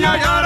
Yeah.